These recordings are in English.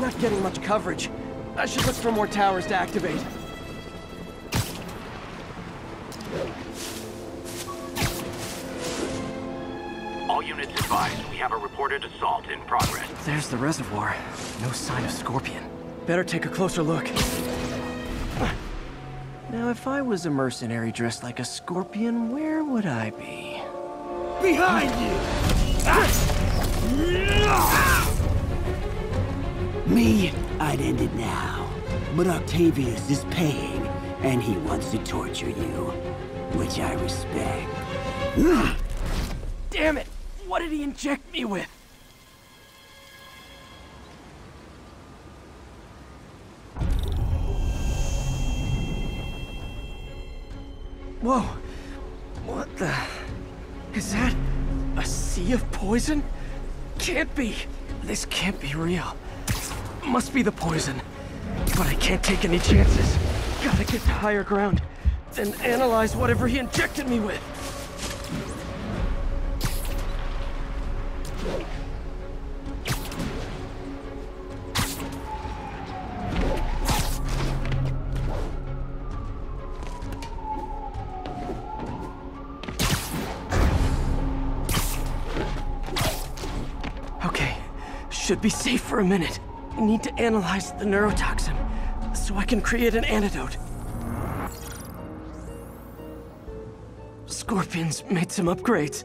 Not getting much coverage. I should look for more towers to activate. All units advised, we have a reported assault in progress. There's the reservoir. No sign of Scorpion. Better take a closer look. Now, if I was a mercenary dressed like a scorpion, where would I be? Behind you! Ah! Me, I'd end it now. But Octavius is paying, and he wants to torture you. Which I respect. Damn it! What did he inject me with? Whoa! What the... Is that... a sea of poison? Can't be! This can't be real. Must be the poison. But I can't take any chances. Gotta get to higher ground. Then analyze whatever he injected me with. Okay, should be safe for a minute. Need to analyze the neurotoxin so I can create an antidote. Scorpions made some upgrades.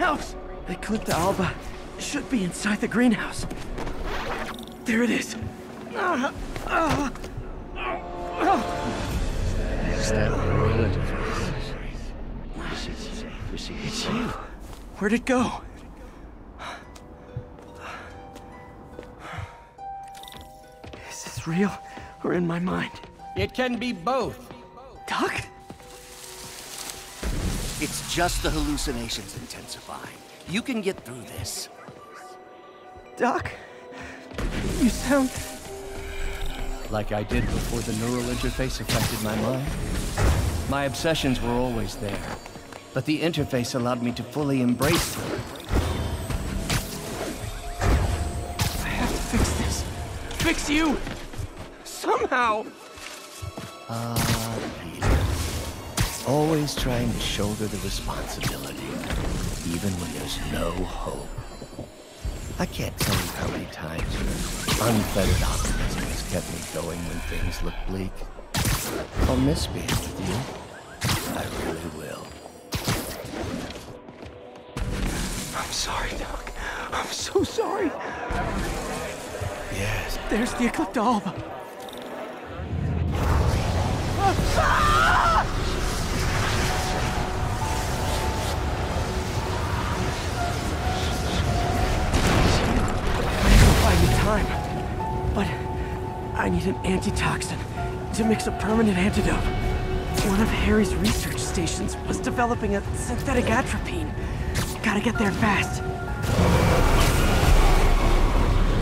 The greenhouse! Eclipta alba It should be inside the greenhouse. There it is. Ah, ah, ah. It's you. Where'd it go? Is this real or in my mind? It can be both. Doc? It's just the hallucinations intensifying. You can get through this. Doc? You sound. Like I did before the neural interface affected my mind. My obsessions were always there, but the interface allowed me to fully embrace them. I have to fix this. Fix you! Somehow! Ah, Peter. Always trying to shoulder the responsibility, even when there's no hope. I can't tell you how many times your unfettered optimism has kept me going when things look bleak. I'll miss being with you. I really will. I'm sorry, Doc. I'm so sorry. Yes, There's the Eclipta oh. alba. Ah! Need an antitoxin to mix a permanent antidote. One of Harry's research stations was developing a synthetic atropine. Gotta get there fast.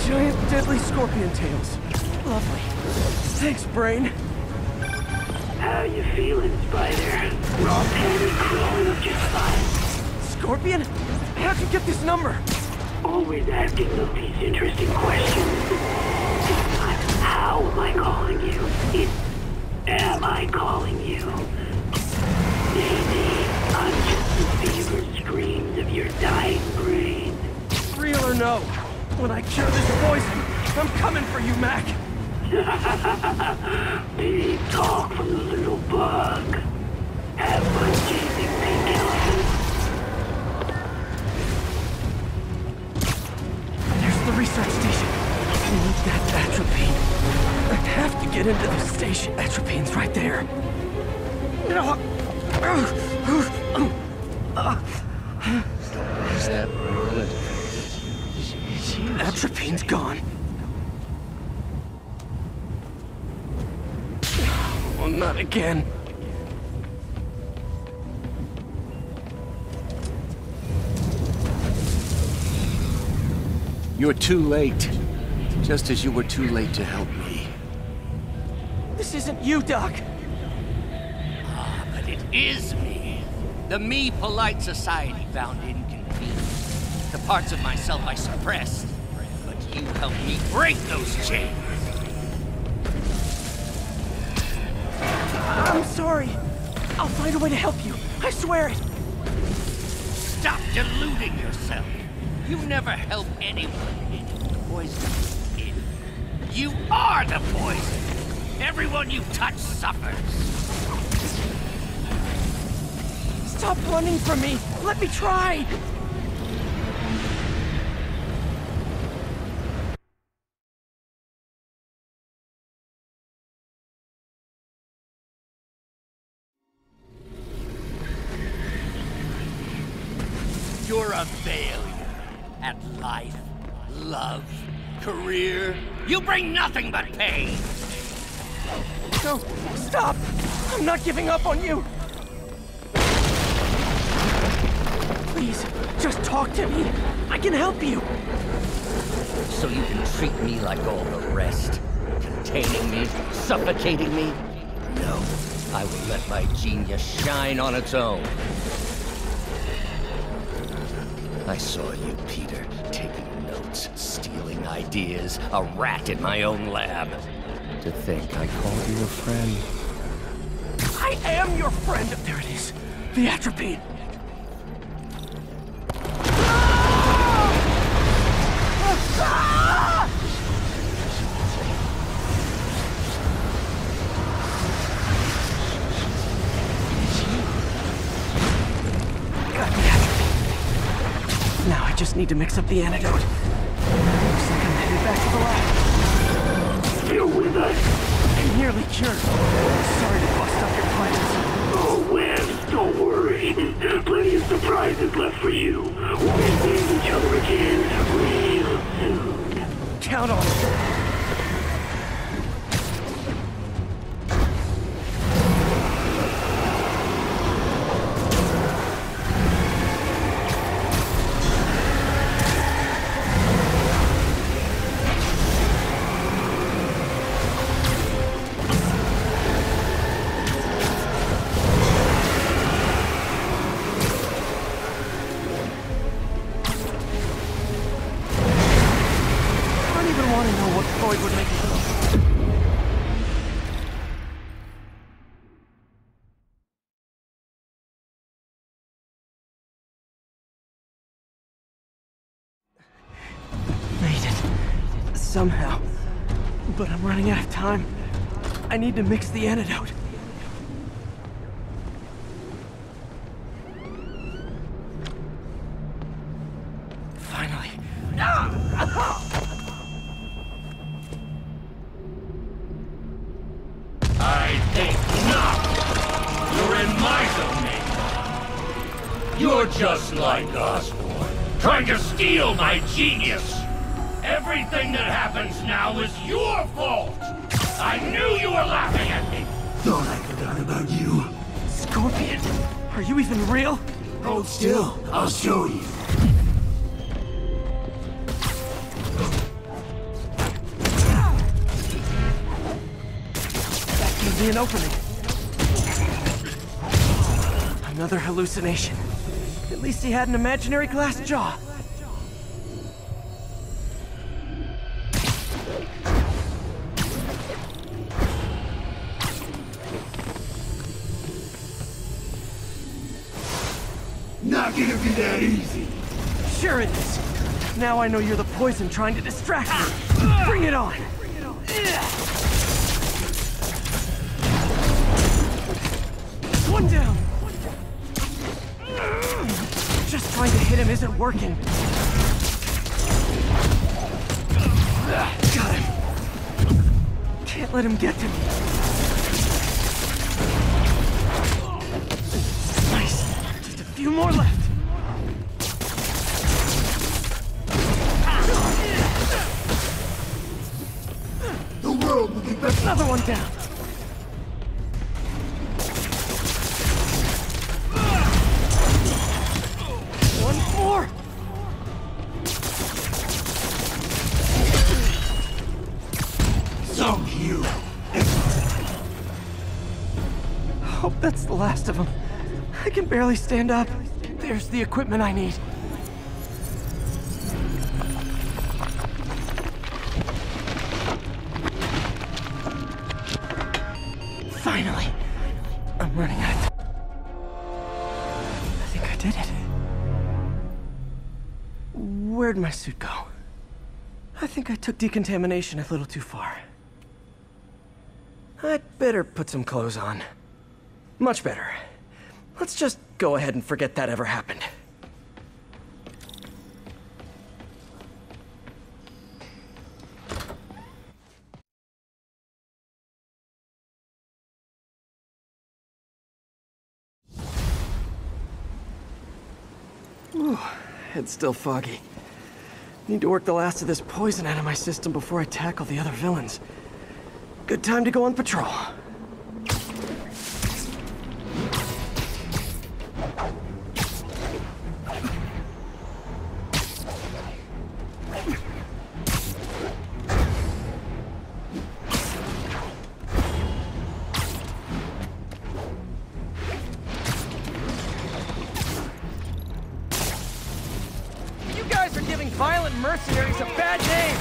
Giant deadly scorpion tails. Lovely. Thanks, Brain. How you feeling, Spider? Raw panic crawling up your spine. Scorpion? How'd you get this number? Always asking these interesting questions. How am I calling you? It, am I calling you? Maybe I'm just the fever screams of your dying brain. Real or no, when I cure this poison, I'm coming for you, Mac. Big talk from the little bug. Have fun chasing painkillers. There's the research station. We need that atropine. I have to get into the station. Atropine's right there. Good? Atropine's gone. Oh, not again. You're too late. Just as you were too late to help me. This isn't you, Doc. Ah, But it is me. The me polite society found inconvenient. The parts of myself I suppressed. But you helped me break those chains. I'm sorry. I'll find a way to help you. I swear it. Stop deluding yourself. You never help anyone. Poison is in. You are the poison. Everyone you touch suffers. Stop running from me. Let me try. You're a failure at life, love, career. You bring nothing but pain. No, stop. I'm not giving up on you. Please, just talk to me. I can help you. So you can treat me like all the rest? Containing me, suffocating me? No, I will let my genius shine on its own. I saw you, Peter, taking notes, stealing ideas, a rat in my own lab. To think I called you a friend. I am your friend. There it is. The atropine. Now I just need to mix up the antidote. Looks like I'm headed back to the lab. You're with us. I'm nearly cured. Sorry to bust up your plans. Oh, Webb, don't worry. Plenty of surprises left for you. We'll be seeing each other again real soon. Count on it. I want to know what Freud would make. Somehow. But I'm running out of time. I need to mix the antidote. Just like Osborn, trying to steal my genius. Everything that happens now is your fault. I knew you were laughing at me. Thought I forgot about you. Scorpion, are you even real? Hold still. I'll show you. That gave me an opening. Another hallucination. At least he had an imaginary glass jaw. Not gonna be that easy. Sure it is. Now I know you're the poison trying to distract me. Bring it on! Bring it on. One down! Isn't working. Got him. Can't let him get to me. Nice. Just a few more left. Barely stand up. There's the equipment I need. Finally. I'm running out of time. I think I did it. Where'd my suit go? I think I took decontamination a little too far. I'd better put some clothes on. Much better. Let's just go ahead and forget that ever happened. Ooh, head's still foggy. Need to work the last of this poison out of my system before I tackle the other villains. Good time to go on patrol. Mercenaries a bad name!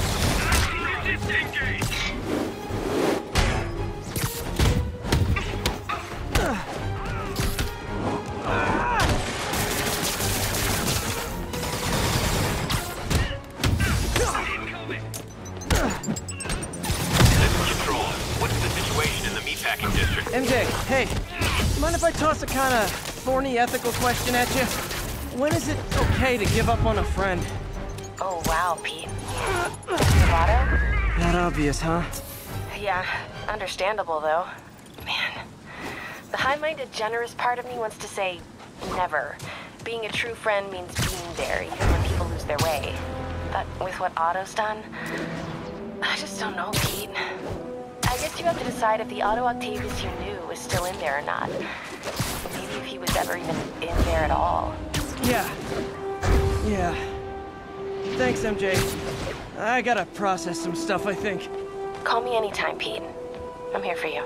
MJ, hey, mind if I toss a kind of thorny ethical question at you? When is it okay to give up on a friend? Oh, wow, Pete. Bravado? That obvious, huh? Yeah, understandable, though. Man, the high-minded, generous part of me wants to say never. Being a true friend means being there, even when people lose their way. But with what Otto's done, I just don't know, Pete. I guess you have to decide if the Otto Octavius you knew is still in there or not. Maybe if he was ever even in there at all. Yeah. Yeah. Thanks, MJ. I gotta process some stuff, I think. Call me anytime, Pete. I'm here for you.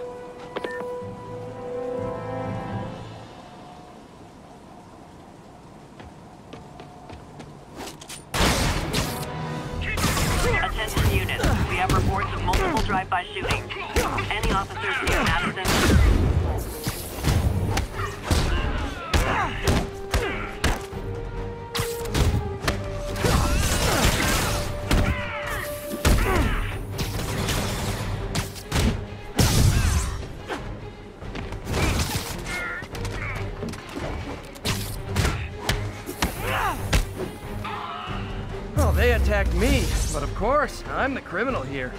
Course, I'm the criminal here.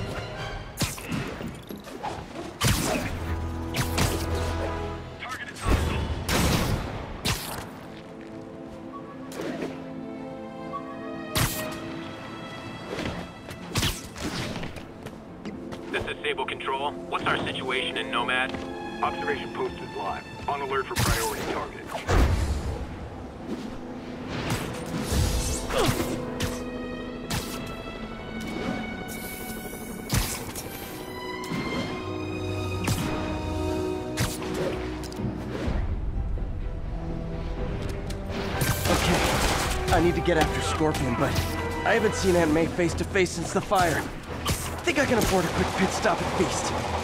I need to get after Scorpion, but I haven't seen Aunt May face to face since the fire. I think I can afford a quick pit stop at Feast.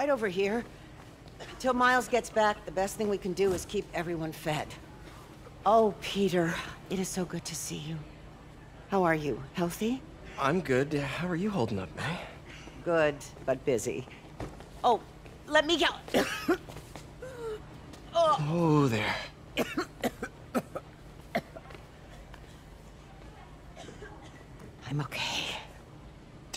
Right over here. Until Miles gets back, the best thing we can do is keep everyone fed. Oh, Peter, it is so good to see you. How are you? Healthy? I'm good. How are you holding up, May? Good, but busy. Oh, let me go. Oh. oh, there. I'm okay.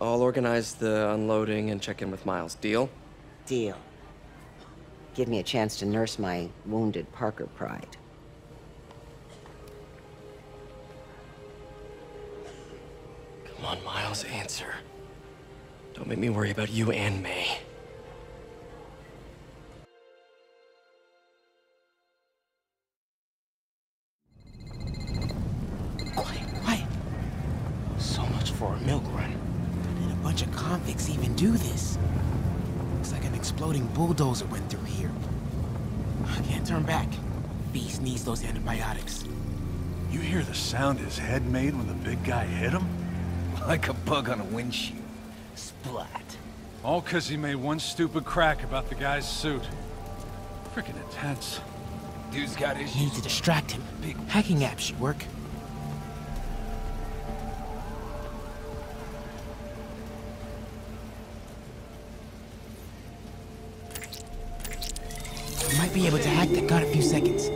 I'll organize the unloading and check in with Miles. Deal? Deal. Give me a chance to nurse my wounded Parker pride. Come on, Miles, answer. Don't make me worry about you and May. Quiet, quiet. So much for a milk run. Bunch of convicts even do this? Looks like an exploding bulldozer went through here. I can't turn back. Feast needs those antibiotics. You hear the sound his head made when the big guy hit him? Like a bug on a windshield. Splat. All because he made one stupid crack about the guy's suit. Freaking intense. Dude's got issues. You need to distract him. Big hacking app should work. Be able to hack that. Got a few seconds.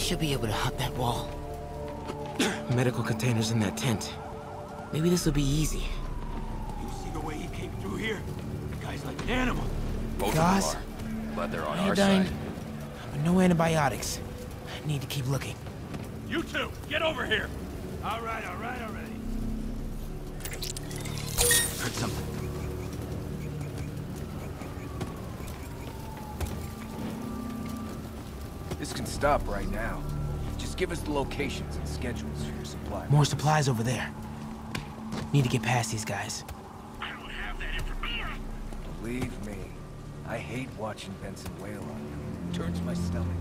Should be able to hop that wall. Medical containers in that tent. Maybe this will be easy. You see the way he came through here? The guy's like an animal. Both Guys, of them are. Glad they're on our iodine, side. but no antibiotics. Need to keep looking. You two, get over here. All right, all right, all right. Heard something. This can stop right now. Just give us the locations and schedules for your supply. More supplies over there. Need to get past these guys. I don't have that information. Believe me, I hate watching Benson wail on you. Turns my stomach.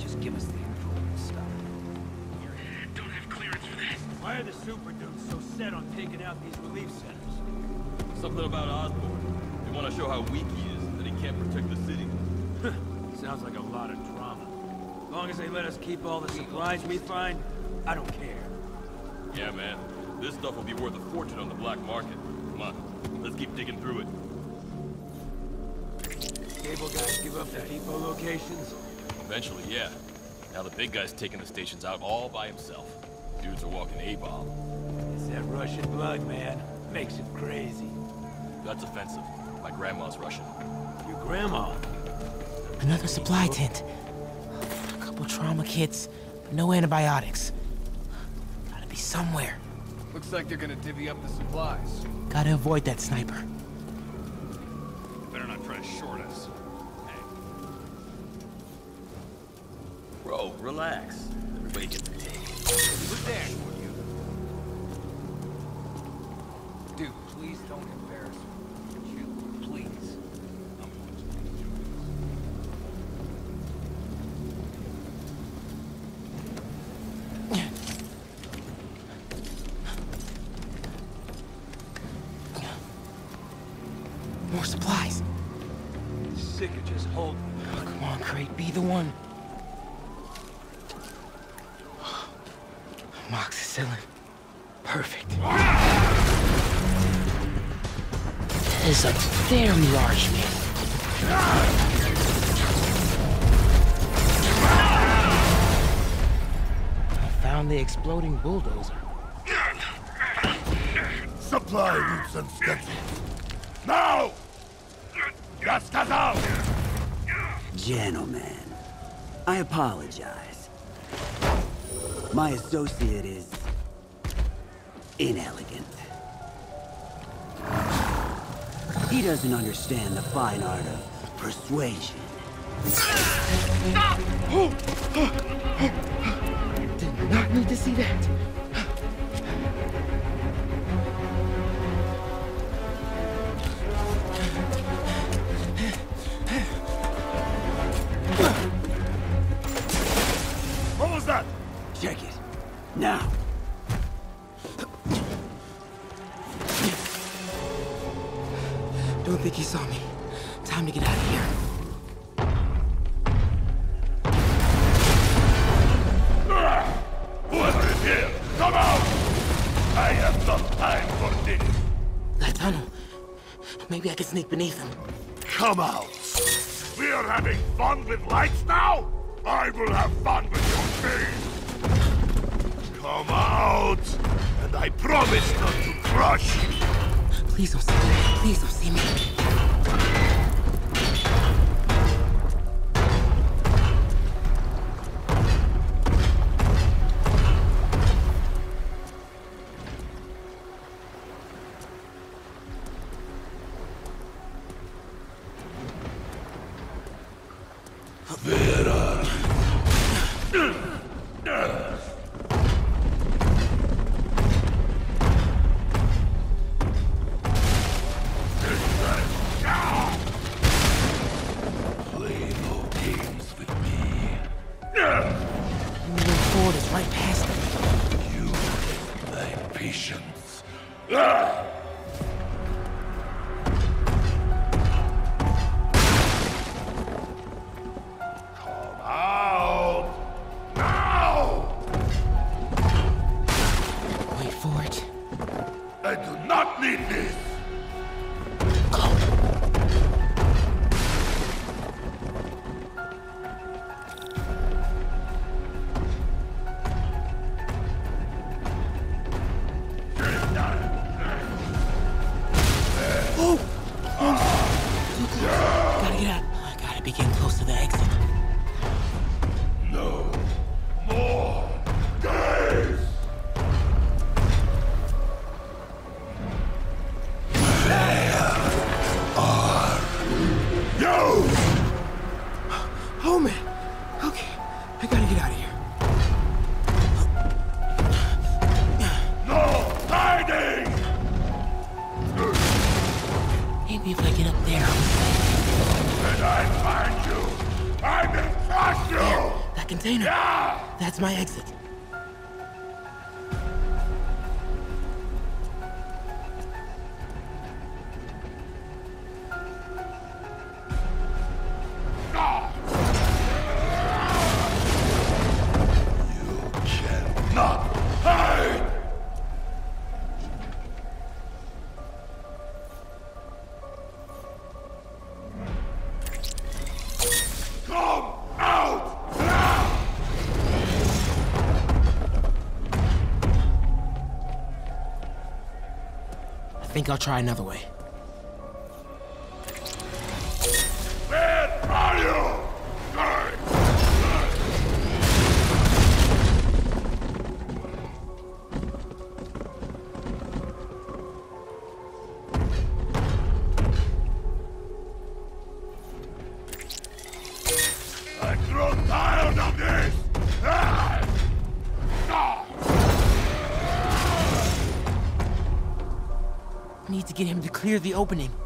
Just give us the info and we'll stop. Don't have clearance for that. Why are the super dudes so set on taking out these relief centers? Something about Osborn. They want to show how weak he is, that he can't protect the city. Sounds like a lot of drama. As long as they let us keep all the supplies we find, I don't care. Yeah, man. This stuff will be worth a fortune on the black market. Come on, let's keep digging through it. Cable guys give up their depot locations? Eventually, yeah. Now the big guy's taking the stations out all by himself. Dudes are walking A-bomb. It's that Russian blood, man. Makes him crazy. That's offensive. My grandma's Russian. Your grandma? Another supply tent. A couple trauma kits, but no antibiotics. Gotta be somewhere. Looks like they're gonna divvy up the supplies. Gotta avoid that sniper. Better not try to short us. Bro, relax. Everybody gets their take. Who's there? Dude, please don't embarrass me. The one. Amoxicillin. Perfect. That is a very large man. I found the exploding bulldozer. Supply routes and schedules. Now! Gas out! Gentlemen, I apologize. My associate is... inelegant. He doesn't understand the fine art of persuasion. Stop! Did not need to see that. Maybe I could sneak beneath them. Come out! We're having fun with lights now? I will have fun with your things! Come out! And I promise not to crush you! Please don't see me. Please don't see me. close to the exit. think I'll try another way. clear the opening.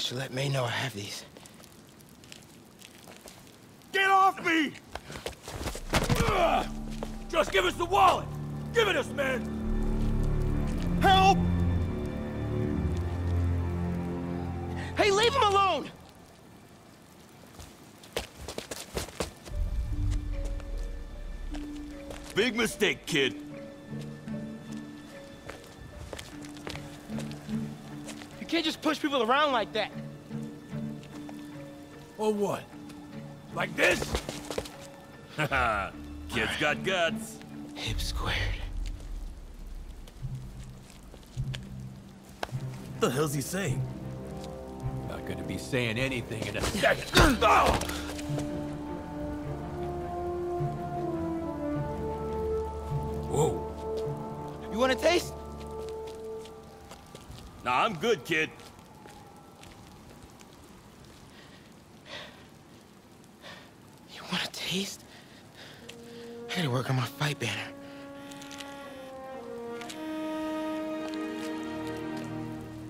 should let me know I have these. Get off me! Just give us the wallet! Give it us, man! Help! Hey, leave him alone! Big mistake, kid. Can't just push people around like that. Or what? Like this? Haha, kid's got guts. Hip squared. What the hell's he saying? Not gonna be saying anything in a second. Oh! Whoa. You want a taste? Nah, I'm good, kid. You want a taste? I gotta work on my fight banner.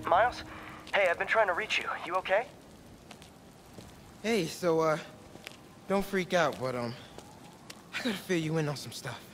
Miles? Hey, I've been trying to reach you. You okay? Hey, so, uh, don't freak out, but, um, I gotta fill you in on some stuff.